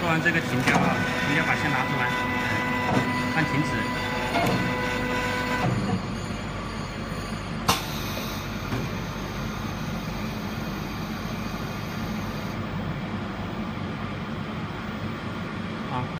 说完这个停标啊，直接把线拿出来，按停止。